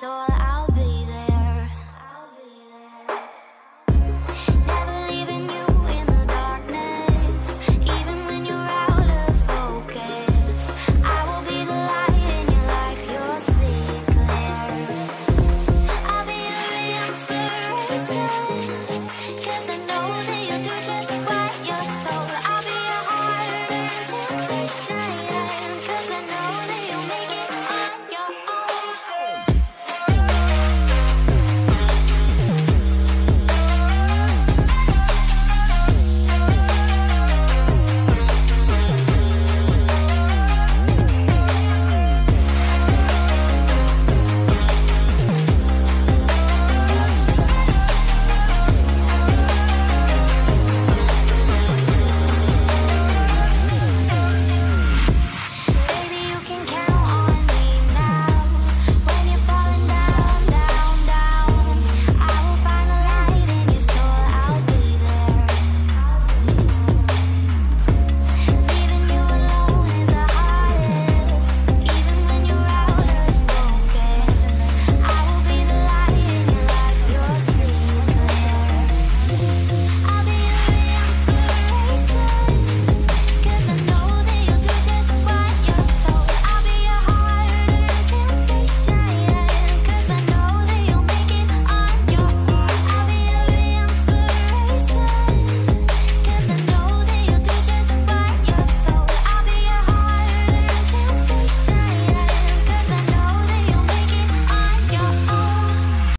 so I'll be there. Never leaving you in the darkness, even when you're out of focus. I will be the light in your life, you'll see it clear. I'll be your inspiration, cause I know that you'll do just